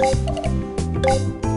you